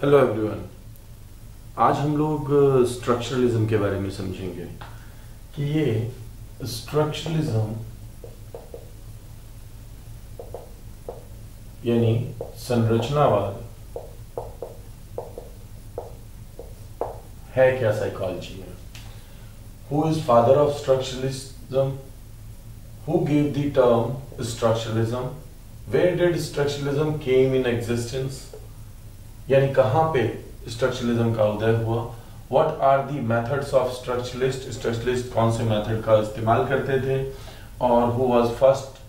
Hello everyone आज हम लोग स्ट्रक्चरलिज्म के बारे में समझेंगे कि ये स्ट्रक्चरलिज्म यानी संरचनावाद है क्या साइकोलॉजी में? Who is father of structuralism who give the term structuralism where did structuralism came in existence यानी कहाँ पे स्ट्रक्चरलिज्म का उदय हुआ? What are the methods of structuralist structuralist कौन से मेथड का इस्तेमाल करते थे? और who was first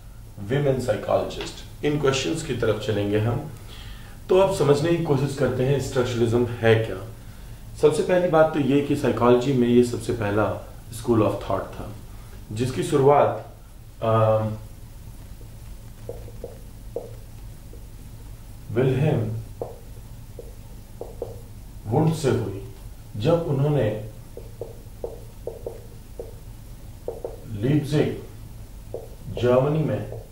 women psychologist in questions की तरफ़ चलेंगे हम। तो अब समझने की कोशिश करते हैं स्ट्रक्चरलिज्म है क्या। सबसे पहली बात तो ये कि साइकोलॉजी में ये सबसे पहला स्कूल ऑफ़ थॉट था, जिसकी शुरुआत विलहेम वुंड से हुई। जब उन्होंने लीपजिग, जर्मनी में,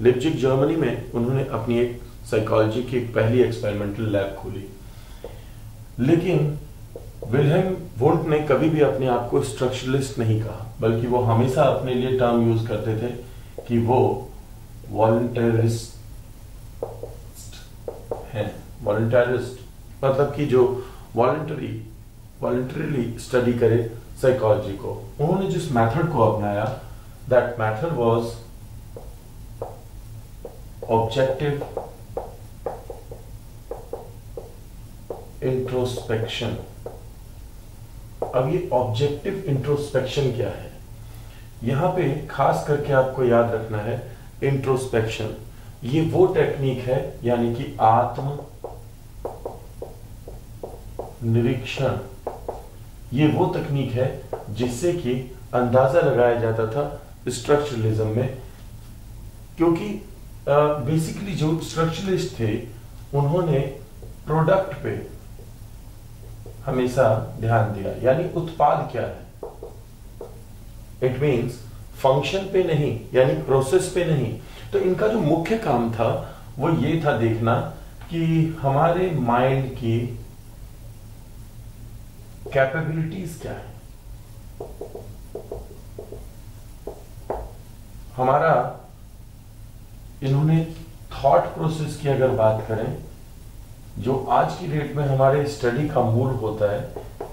लिपजिग, जर्मनी में उन्होंने अपनी एक साइकोलॉजी की पहली एक्सपेरिमेंटल लैब खोली। लेकिन विलहेम वोल्ट ने कभी भी अपने आप को स्ट्रक्चरलिस्ट नहीं कहा, बल्कि वो हमेशा अपने लिए टर्म यूज़ करते थे कि वो वॉलंटरिस्ट हैं वॉलंटरिस्ट मतलब कि जो वॉलंटरी वॉलंटरीली स्टडी करे साइकोलॉजी को। उन्होंने जिस मेथड को अपनाया that method was objective introspection अब ये ऑब्जेक्टिव इंट्रोस्पेक्शन क्या है? यहाँ पे खास करके आपको याद रखना है इंट्रोस्पेक्शन ये वो टेक्निक है, यानी कि आत्म निरीक्षण। ये वो तकनीक है जिससे कि अंदाज़ा लगाया जाता था स्ट्रक्चरलिज्म में, क्योंकि बेसिकली जो स्ट्रक्चरलिस्ट थे, उन्होंने प्रोडक्ट पे हमेशा ध्यान दिया, यानी उत्पाद क्या है। इट मींस फ़ंक्शन पे नहीं, यानी प्रोसेस पे नहीं तो इनका जो मुख्य काम था, वो ये था देखना कि हमारे माइंड की कैपेबिलिटीज क्या है। हमारा, इन्होंने थॉट प्रोसेस की अगर बात करें, जो आज की डेट में हमारे स्टडी का मूल होता है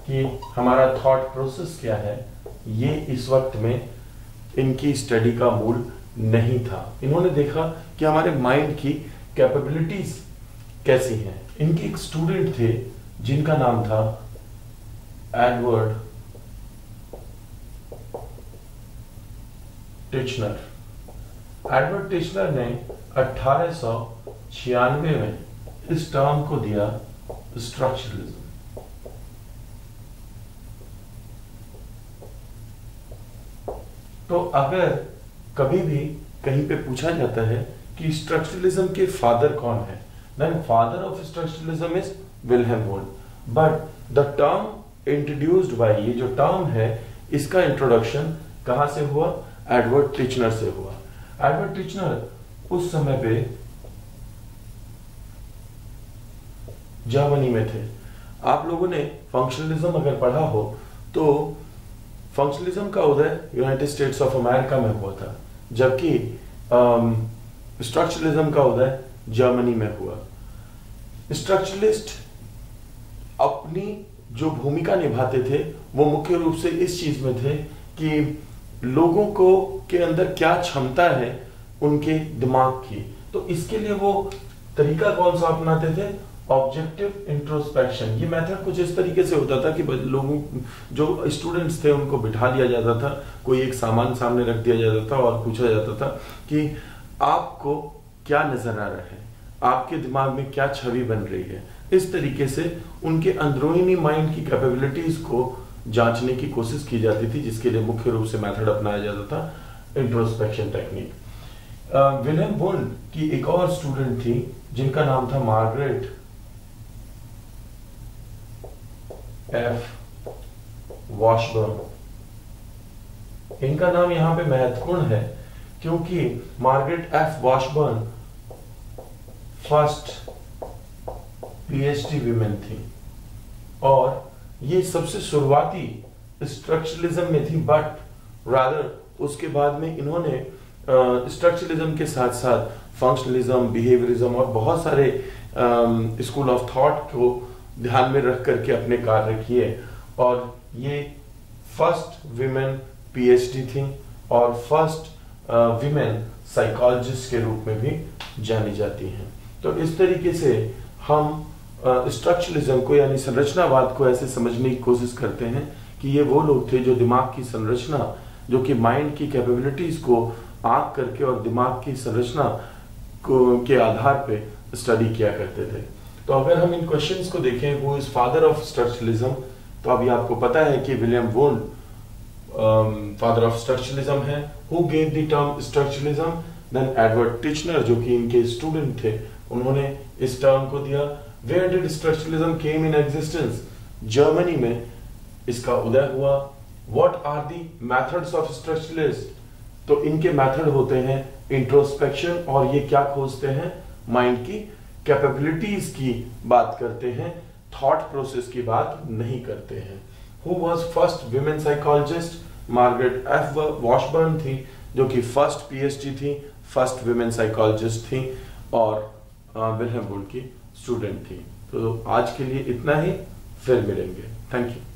कि हमारा थॉट प्रोसेस क्या है, ये इस वक्त में इनकी स्टडी का मूल नहीं था। इन्होंने देखा कि हमारे माइंड की कैपेबिलिटीज कैसी हैं। इनके एक स्टूडेंट थे, जिनका नाम था एडवर्ड टिचनर एडवर्ड टिचनर ने अठारह सौ छियानवे में इस टर्म को दिया स्ट्रक्चरलिज्म तो अगर कभी भी कहीं पे पूछा जाता है कि स्ट्रक्चरलिज्म के फादर कौन है? Then father of structuralism is Wilhelm Wundt but the term introduced by ये जो टर्म है, इसका इंट्रोडक्शन कहाँ से हुआ? एडवर्ड टिचनर से हुआ। एडवर्ड टिचनर उस समय पे जर्मनी में थे। आप लोगों ने फंक्शनलिज्म अगर पढ़ा हो तो फंक्शनलिज्म का उदय यूनाइटेड स्टेट्स ऑफ़ अमेरिका में हुआ था। जबकि स्ट्रक्चरलिज्म um, का उदय जर्मनी में हुआ। स्ट्रक्चरलिस्ट अपनी जो भूमिका निभाते थे वो मुख्य रूप से इस चीज़ में थे कि लोगों को के अंदर क्या क्षमता है उनके दिमाग की। तो इसके लिए वो तरीका कौन सा अपनाते थे? ऑब्जेक्टिव इंट्रोस्पेक्शन ये मेथड कुछ इस तरीके से होता था कि लोगों जो स्टूडेंट्स थे, उनको बिठा लिया जाता था, कोई एक सामान सामने रख दिया जाता था और पूछा जाता था कि आपको क्या नज़र आ रहा है? आपके दिमाग में क्या छवि बन रही है? इस तरीके से उनके अंदरूनी माइंड की कैपेबिलिटीज को जांचने की कोशिश की जाती थी, जिसके लिए मुख्य रूप से मेथड अपनाया जाता था इंट्रोस्पेक्शन टेक्निक विलियम बोल्ड की एक और स्टूडेंट थी, जिनका नाम था मार्गरेट एफ़ वॉशबर्न इनका नाम यहाँ पे महत्वपूर्ण है, क्योंकि Margaret F Washburn first PhD women थी। और ये सबसे शुरुआती स्ट्रक्चरलिज्म में थी बट रादर उसके बाद में इन्होंने स्ट्रक्चरलिज्म के साथ साथ फंक्शनलिज्म बिहेवियरिज्म और बहुत सारे स्कूल ऑफ़ थॉट को ध्यान में रख करके अपने कार्य किए। और ये फ़र्स्ट विमेन पीएचडी थी और फ़र्स्ट विमेन साइकोलॉजिस्ट के रूप में भी जानी जाती हैं। तो इस तरीके से हम स्ट्रक्चरलिज्म को यानी संरचनावाद को ऐसे समझने की कोशिश करते हैं कि ये वो लोग थे जो दिमाग की संरचना, जो कि माइंड की कैपेबिलिटीज को आंक करके और दिमाग की संरचना को, के आधार पे स्टडी किया करते थे। तो अगर हम इन क्वेश्चंस को देखें, वो इज़ फादर ऑफ़ स्ट्रक्चरलिज्म तो अभी आपको पता है कि William Wundt father of structuralism है। Who gave the term structuralism then Edward Titchener जो कि इनके स्टूडेंट थे, उन्होंने इस टर्म को दिया। Where did structuralism came in existence Germany में इसका उदय हुआ। What are the methods of structuralist तो इनके मेथड होते हैं इंट्रोस्पेक्शन और ये क्या खोजते हैं? माइंड की कैपेबिलिटीज की बात करते हैं थॉट प्रोसेस की बात नहीं करते हैं। Who was first women psychologist Margaret F Washburn थी, जो कि फ़र्स्ट पीएचडी थी फ़र्स्ट वुमेन साइकोलॉजिस्ट थी और विलहम की स्टूडेंट थी। तो आज के लिए इतना ही, फिर मिलेंगे। Thank you